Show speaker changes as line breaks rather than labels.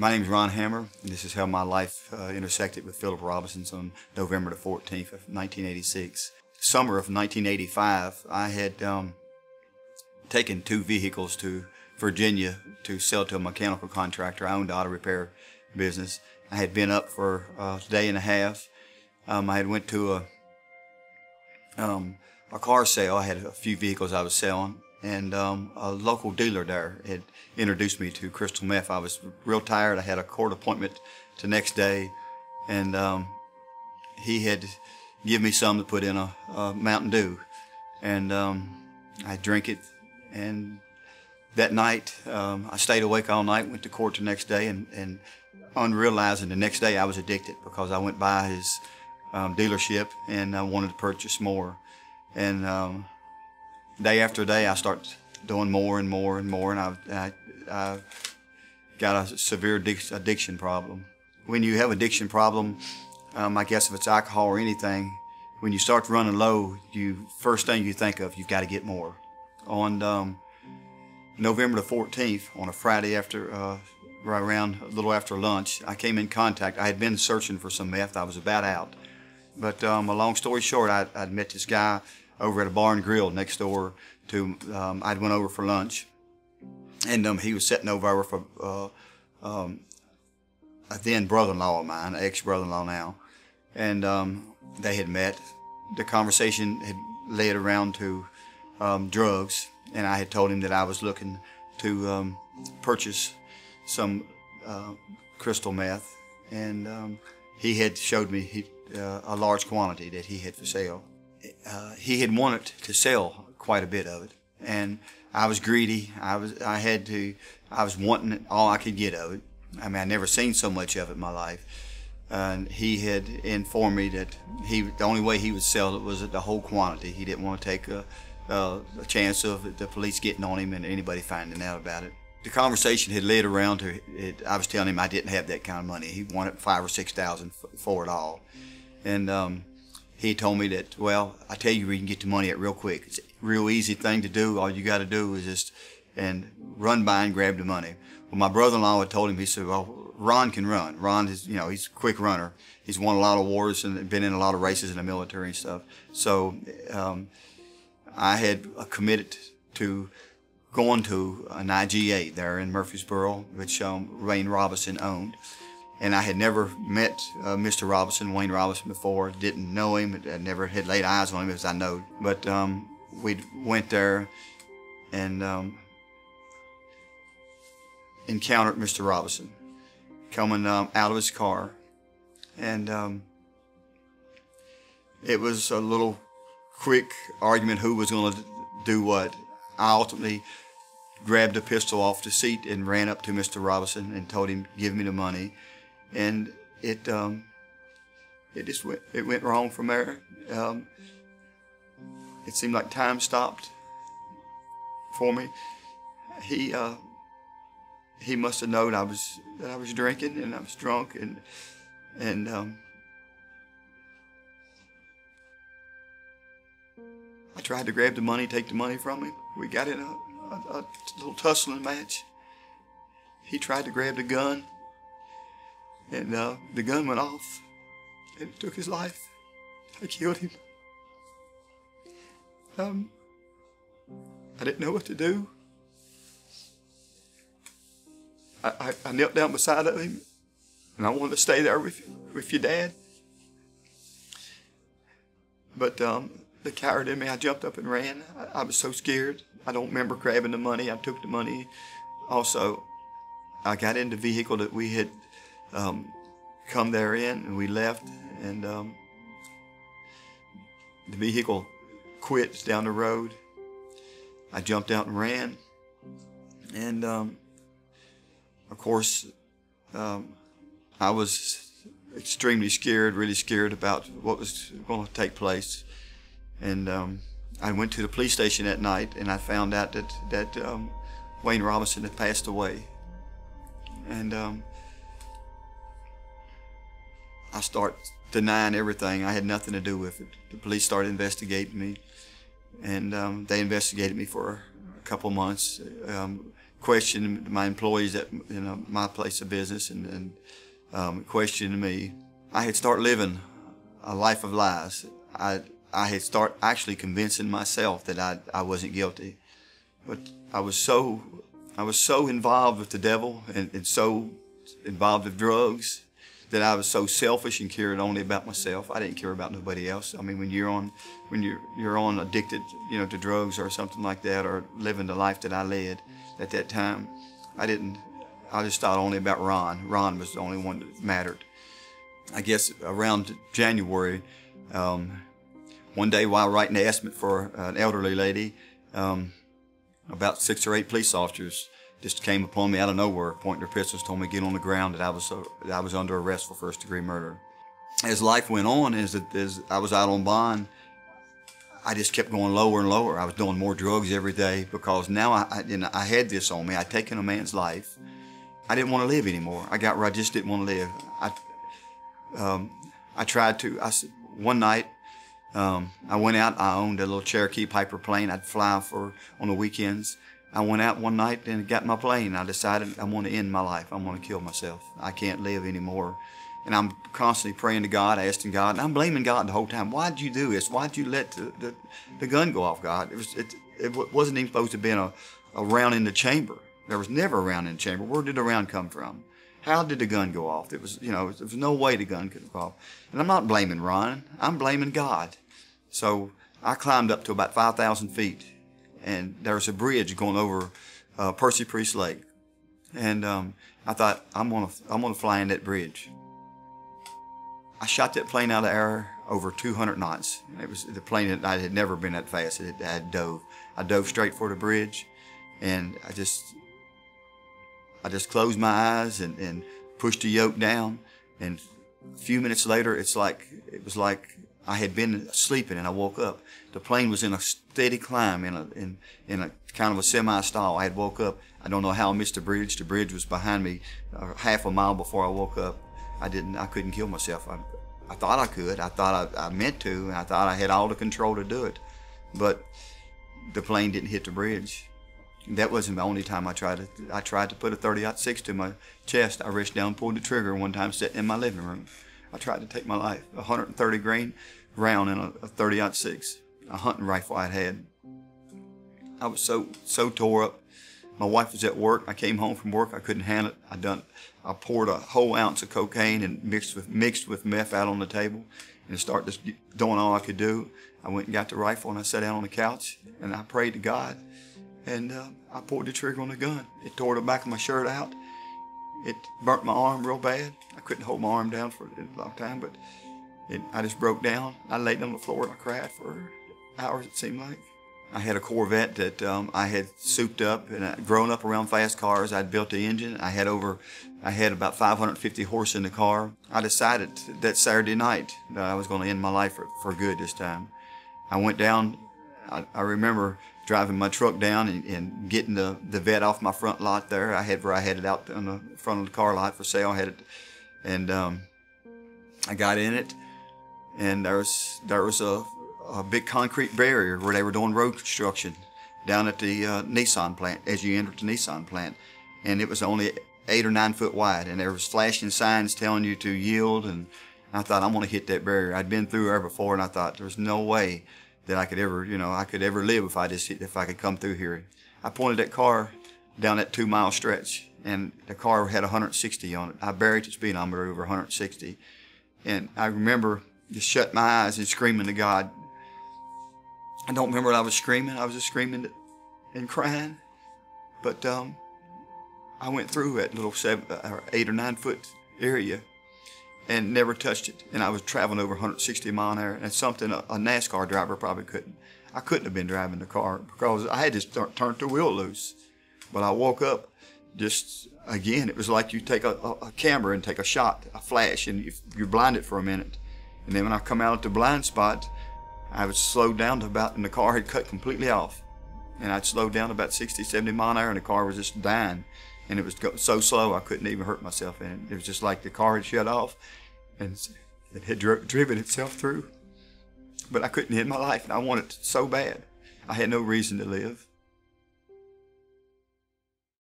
My name is Ron Hammer, and this is how my life uh, intersected with Phillip Robinson's on November the 14th of 1986. Summer of 1985, I had um, taken two vehicles to Virginia to sell to a mechanical contractor. I owned an auto repair business. I had been up for a day and a half. Um, I had went to a um, a car sale. I had a few vehicles I was selling, and um, a local dealer there had introduced me to crystal meth. I was real tired. I had a court appointment the next day, and um, he had given me some to put in a, a Mountain Dew, and um, I drink it. And that night, um, I stayed awake all night. Went to court the next day, and, and unrealizing the next day I was addicted because I went by his um, dealership and I wanted to purchase more. And um, day after day, I start doing more and more and more, and I, I, I got a severe addiction problem. When you have addiction problem, um, I guess if it's alcohol or anything, when you start running low, you first thing you think of, you've got to get more. On um, November the 14th, on a Friday after, uh, right around a little after lunch, I came in contact. I had been searching for some meth. I was about out. But um, a long story short, I, I'd met this guy over at a bar and grill next door to, um, I'd went over for lunch. And um, he was sitting over for uh, um, a then brother-in-law of mine, ex-brother-in-law now. And um, they had met. The conversation had led around to um, drugs. And I had told him that I was looking to um, purchase some uh, crystal meth. And he had showed me he, uh, a large quantity that he had for sale. Uh, he had wanted to sell quite a bit of it, and I was greedy. I was I had to I was wanting all I could get of it. I mean, I never seen so much of it in my life. And he had informed me that he the only way he would sell it was at the whole quantity. He didn't want to take a, a, a chance of the police getting on him and anybody finding out about it the conversation had led around to it. I was telling him I didn't have that kind of money. He wanted five or six thousand for it all, and um, he told me that. Well, I tell you, where you can get the money at real quick. It's a real easy thing to do. All you got to do is just and run by and grab the money. Well, my brother-in-law had told him. He said, "Well, Ron can run. Ron is, you know, he's a quick runner. He's won a lot of wars and been in a lot of races in the military and stuff. So um, I had committed to going to an IGA there in Murfreesboro, which um, Wayne Robinson owned. And I had never met uh, Mr. Robinson, Wayne Robinson, before. Didn't know him. I never had laid eyes on him, as I know. But um, we went there and um, encountered Mr. Robinson coming um, out of his car. And um, it was a little quick argument who was going to do what. I ultimately grabbed a pistol off the seat and ran up to Mr. Robinson and told him, give me the money. And it, um, it just went, it went wrong from there. Um, it seemed like time stopped for me. He, uh, he must have known I was, that I was drinking and I was drunk and, and, um, I tried to grab the money, take the money from him. We got in a, a, a little tussling match. He tried to grab the gun, and uh, the gun went off, and it took his life. I killed him. Um, I didn't know what to do. I, I, I knelt down beside of him, and I wanted to stay there with with your dad. But um, the coward in me, I jumped up and ran. I, I, was so scared. I don't remember grabbing the money. I took the money. Also, I got in the vehicle that we had um, come there in, and we left. And um, the vehicle quit down the road. I jumped out and ran. And um, of course, um, I was extremely scared, really scared about what was going to take place. And um, I went to the police station that night and I found out that, that um, Wayne Robinson had passed away. And um, I start denying everything. I had nothing to do with it. The police started investigating me, and um, they investigated me for a couple months. Um, questioned my employees at you know my place of business and, and um, questioned me. I had started living a life of lies. I I had start actually convincing myself that I I wasn't guilty, but I was so I was so involved with the devil and, and so involved with drugs that I was so selfish and cared only about myself. I didn't care about nobody else. I mean, when you're on, when you're you're on addicted, you know, to drugs or something like that, or living the life that I led at that time, I didn't. I just thought only about Ron. Ron was the only one that mattered. I guess around January, um, one day while writing the estimate for an elderly lady, um, about six or eight police officers just came upon me out of nowhere, pointing their pistols, told me to get on the ground, that I was uh, that I was under arrest for first degree murder. As life went on, as, as I was out on bond, I just kept going lower and lower. I was doing more drugs every day because now I, I, you know, I had this on me. I'd taken a man's life. I didn't want to live anymore. I got where I just didn't want to live. I, um, I tried to. I one night um, I went out. I owned a little Cherokee Piper plane. I'd fly for on the weekends. I went out one night and got my plane. I decided I want to end my life. I want to kill myself. I can't live anymore. And I'm constantly praying to God, asking God, and I'm blaming God the whole time. Why'd you do this? Why'd you let the, the, the gun go off, God? It, was, it, it wasn't even supposed to be a, a round in the chamber. There was never a round in the chamber. Where did the round come from? How did the gun go off? It was, you know, there was no way the gun could go off. And I'm not blaming Ron. I'm blaming God. So I climbed up to about 5,000 feet and there was a bridge going over uh, Percy Priest Lake, and um, I thought I'm gonna I'm gonna fly in that bridge. I shot that plane out of air over 200 knots. It was the plane that I had never been that fast. It had dove. I dove straight for the bridge, and I just I just closed my eyes and, and pushed the yoke down. And a few minutes later, it's like it was like I had been sleeping and I woke up. The plane was in a steady climb in a in in a kind of a semi stall. I had woke up. I don't know how I missed the bridge. The bridge was behind me uh, half a mile before I woke up. I didn't. I couldn't kill myself. I, I thought I could. I thought I, I meant to. And I thought I had all the control to do it, but the plane didn't hit the bridge. That wasn't the only time I tried to. I tried to put a 30-06 to my chest. I reached down, pulled the trigger one time, sitting in my living room. I tried to take my life. 130 grain round in a, a 30 6, a hunting rifle I'd had. I was so so tore up. My wife was at work. I came home from work. I couldn't handle it. I done. I poured a whole ounce of cocaine and mixed with mixed with meth out on the table, and started just doing all I could do. I went and got the rifle and I sat down on the couch and I prayed to God, and uh, I pulled the trigger on the gun. It tore the back of my shirt out. It burnt my arm real bad. I couldn't hold my arm down for a long time, but it, I just broke down. I laid on the floor and I cried for hours, it seemed like. I had a Corvette that um, I had souped up and I'd grown up around fast cars. I'd built the engine. I had over, I had about 550 horse in the car. I decided that Saturday night that I was going to end my life for, for good this time. I went down, I, I remember driving my truck down and, and, getting the, the vet off my front lot there. I had where I had it out on the front of the car lot for sale. I had it, and um, I got in it and there was there was a, a big concrete barrier where they were doing road construction down at the uh, Nissan plant as you entered the Nissan plant, and it was only eight or nine foot wide, and there was flashing signs telling you to yield. And I thought I'm going to hit that barrier. I'd been through there before, and I thought there's no way that I could ever, you know, I could ever live if I just if I could come through here. I pointed that car down that two mile stretch, and the car had 160 on it. I buried the speedometer over 160, and I remember just shut my eyes and screaming to God. I don't remember what I was screaming. I was just screaming and crying. But um, I went through that little seven, or eight or nine foot area and never touched it. And I was traveling over 160 mile an hour, and something a, NASCAR driver probably couldn't. I couldn't have been driving the car because I had just turned the wheel loose. But I woke up just again. It was like you take a, a, a camera and take a shot, a flash, and you, you're blinded for a minute and then when I come out at the blind spot, I was slowed down to about, and the car had cut completely off. And I'd slowed down about 60, 70 mile an hour, and the car was just dying. And it was so slow, I couldn't even hurt myself in it. It was just like the car had shut off, and it had dri driven itself through. But I couldn't end my life, and I wanted it so bad. I had no reason to live.